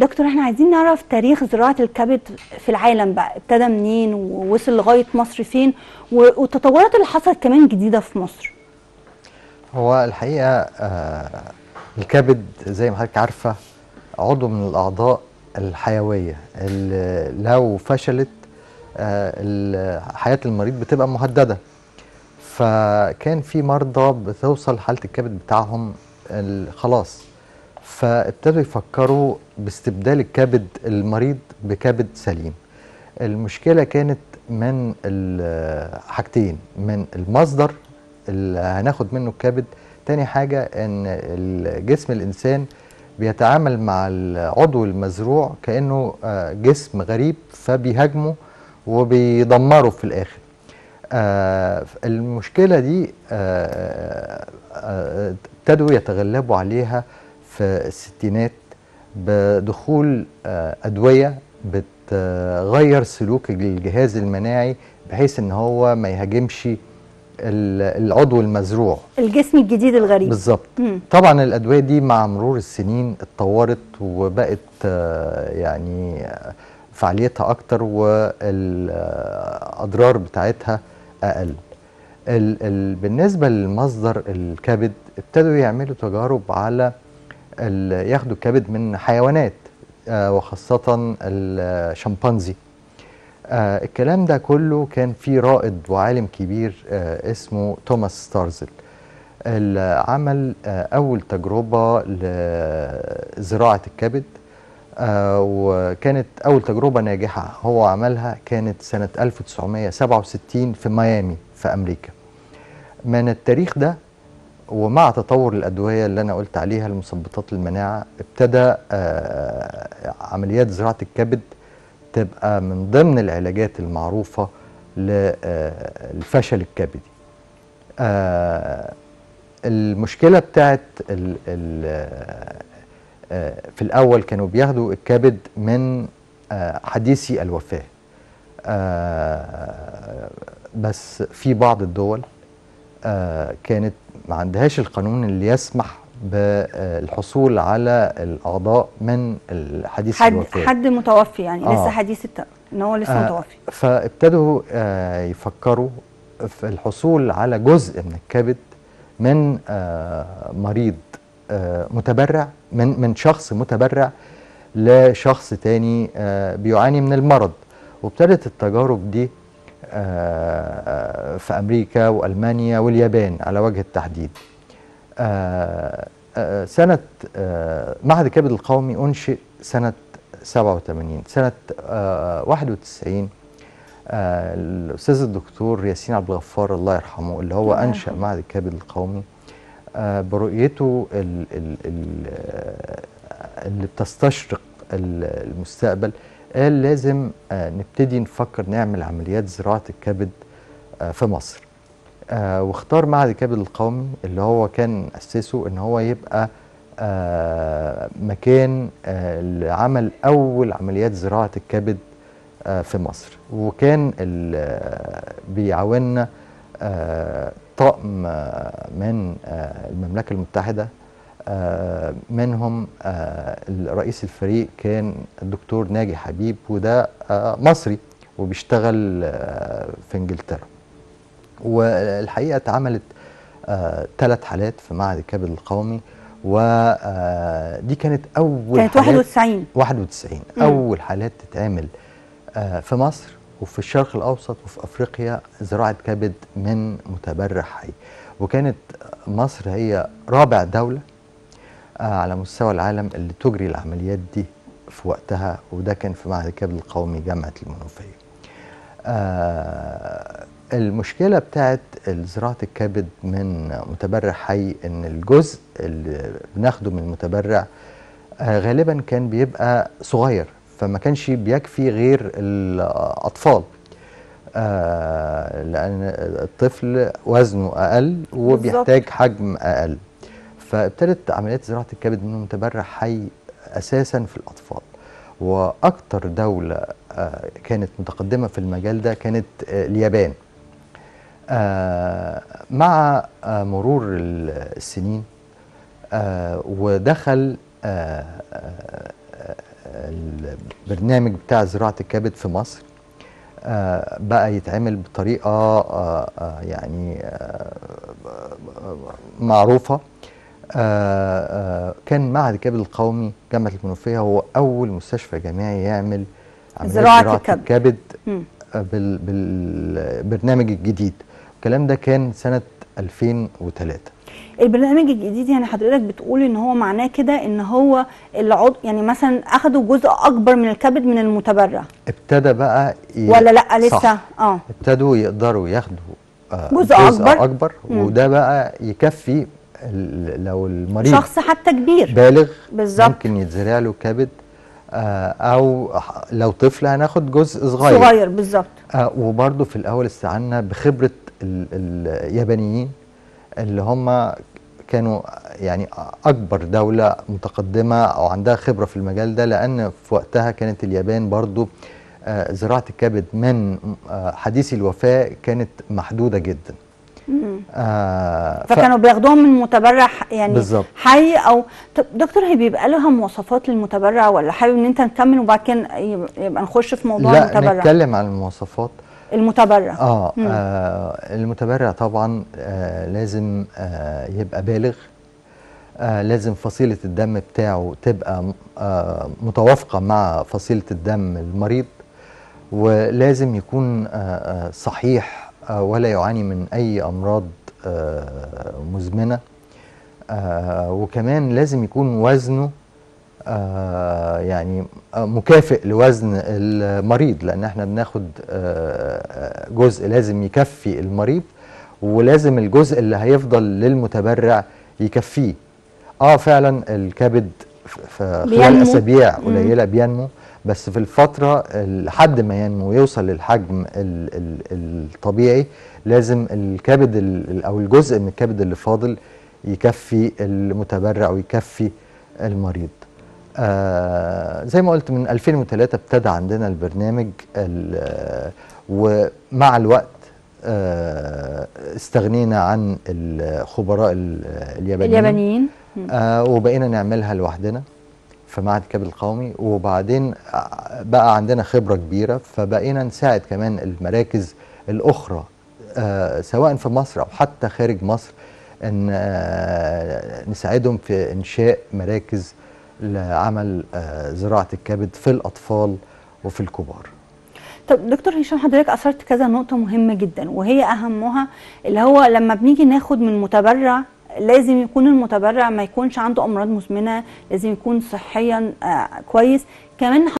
دكتور إحنا عايزين نعرف تاريخ زراعة الكبد في العالم بقى. ابتدى منين ووصل لغاية مصر فين والتطورات اللي حصلت كمان جديدة في مصر. هو الحقيقة آه الكبد زي ما حضرتك عارفة عضو من الأعضاء الحيوية. اللي لو فشلت آه حياة المريض بتبقى مهددة فكان في مرضى بتوصل حالة الكبد بتاعهم خلاص. فابتدوا يفكروا باستبدال الكبد المريض بكبد سليم. المشكلة كانت من حاجتين من المصدر اللي هناخد منه الكبد تاني حاجة إن الجسم الإنسان بيتعامل مع العضو المزروع كأنه آه، جسم غريب فبيهاجمه وبيدمره في الآخر. آه، المشكلة دي آه، ابتدوا يتغلبوا عليها في الستينات بدخول آه، أدوية بتغير سلوك الجهاز المناعي بحيث إن هو ما يهاجمش ال- العضو المزروع. الجسم الجديد الغريب. بالظبط. طبعا الأدوية دي مع مرور السنين اتطورت وبقت آه، يعني آه، فعاليتها أكتر والأضرار بتاعتها أقل. ال ال بالنسبة لمصدر الكبد ابتدوا يعملوا تجارب على ياخدوا الكبد من حيوانات آه، وخاصة الشمبانزي. آه الكلام ده كله كان في رائد وعالم كبير آه اسمه توماس ستارزل. اللي عمل أول تجربة لزراعة الكبد وكانت أول تجربة ناجحة هو عملها كانت سنة 1967 في ميامي في أمريكا. من التاريخ ده ومع تطور الأدوية اللي أنا قلت عليها المثبطات المناعة ابتدى آه عمليات زراعة الكبد تبقى من ضمن العلاجات المعروفة للفشل الكبدي. آه، المشكلة بتاعت ال ال آه، في الأول كانوا بياخدوا الكبد من آه، حديثي الوفاة. آه، بس في بعض الدول آه، كانت ما عندهاش القانون اللي يسمح بالحصول على الأعضاء من الحديث حد الوفاة حد متوفي يعني آه. لسه حديث الت... إن هو لسه آه، متوفي. فابتدوا آه، يفكروا في الحصول على جزء من الكبد من آه، مريض آه، متبرع من من شخص متبرع لشخص تاني آه، بيعاني من المرض. وابتدت التجارب دي في أمريكا وألمانيا واليابان على وجه التحديد. آه، آه، سنة آه، معهد الكبد القومي أنشئ سنة 87 سنة آه، 91 آه، الأستاذ الدكتور ياسين عبد الغفار الله يرحمه اللي هو أنشأ. معهد الكبد القومي آه، برؤيته ال- ال- ال- آه، اللي بتستشرق ال- المستقبل. قال لازم آه، نبتدي نفكر نعمل عمليات زراعة الكبد آه، في مصر. آه، واختار معهد الكبد القومي اللي هو كان أسسه إن هو يبقى مكان لعمل أول عمليات زراعة الكبد في مصر. وكان بيعاوننا طقم من المملكة المتحدة آه، منهم آه، رئيس الفريق كان الدكتور ناجي حبيب وده آه، مصري وبيشتغل آه، في إنجلترا. والحقيقة اتعملت ثلاث حالات في معهد الكبد القومي ودي كانت أول كانت حالات 91 91 مم. أول حالات تتعمل آه، في مصر وفي الشرق الأوسط وفي أفريقيا زراعة كبد من متبرع حي. وكانت مصر هي رابع دولة آه، على مستوى العالم اللي تجري العمليات دي في وقتها وده كان في معهد الكبد القومي جامعة المنوفية. آه، المشكلة بتاعت زراعة الكبد من متبرع حي إن الجزء اللي بناخده من المتبرع آه، غالبا كان بيبقى صغير فما كانش بيكفي غير الأطفال. آه، لأن الطفل وزنه أقل وبيحتاج حجم أقل. فابتدت عمليات زراعة الكبد من متبرع حي أساسا في الأطفال. وأكتر دولة آه، كانت متقدمة في المجال ده كانت آه، اليابان. آه، مع مرور ال- السنين ودخل البرنامج بتاع زراعة الكبد في مصر. بقى يتعمل بطريقة يعني معروفة. كان معهد الكبد القومي جامعة المنوفيه هو أول مستشفى جامعي يعمل عمليات زراعة الكبد. آه، بال- بالبرنامج الجديد الكلام ده كان سنة 2003 البرنامج الجديد يعني حضرتك بتقول إن هو معناه كده إن هو العضو يعني مثلا أخدوا جزء أكبر من الكبد من المتبرع ابتدى بقى ي- ولا لأ لسه صح. آه ابتدوا يقدروا ياخدوا آه، جزء أكبر. أكبر مم. وده بقى يكفي لو المريض شخص حتى كبير. بالغ بالظبط. ممكن يتزرع له كبد آه، أو لو طفل هناخد جزء صغير, صغير بالظبط. آه وبرضه في الأول استعنا بخبرة ال- اليابانيين اللي هم كانوا يعني أكبر دولة متقدمة أو عندها خبرة في المجال ده لأن في وقتها كانت اليابان برضه آه زراعة الكبد من حديثي الوفاة كانت محدودة جدا. آه ف- فكانوا بياخدوهم من متبرع يعني بالظبط. حي أو طب دكتور هي بيبقى لها مواصفات للمتبرع ولا حابب إن أنت نكمل وبعد كده يبقى نخش في موضوع لا المتبرع؟ نتكلم عن المواصفات. المتبرع. آه, مم. آه المتبرع طبعا آه لازم آه يبقى بالغ. آه لازم فصيلة الدم بتاعه تبقى آه متوافقة مع فصيلة الدم المريض. ولازم يكون آه آه صحيح ولا يعاني من أي أمراض آه مزمنة آه وكمان لازم يكون وزنه آه يعني آه مكافئ لوزن المريض لأن إحنا بناخد آه جزء لازم يكفي المريض ولازم الجزء اللي هيفضل للمتبرع يكفيه آه فعلا الكبد في. خلال أسابيع. قليلة بينمو بس في الفترة لحد ما ينمو ويوصل للحجم ال ال الطبيعي لازم الكبد ال- أو الجزء من الكبد اللي فاضل يكفي المتبرع ويكفي المريض. آه زي ما قلت من 2003 ابتدى عندنا البرنامج ال- ومع الوقت آه استغنينا عن الخبراء ال- اليابانيين. اليابانيين. آه وبقينا نعملها لوحدنا. في معهد الكبد القومي وبعدين بقى عندنا خبرة كبيرة فبقينا نساعد كمان المراكز الأخرى آه سواء في مصر أو حتى خارج مصر أن آه نساعدهم في إنشاء مراكز لعمل آه زراعة الكبد في الأطفال وفي الكبار. طب دكتور هشام حضرتك أثرت كذا نقطة مهمة جدا وهي أهمها اللي هو لما بنيجي ناخد من متبرع لازم يكون المتبرع ما يكونش عنده أمراض مزمنه لازم يكون صحيا آه كويس. كمان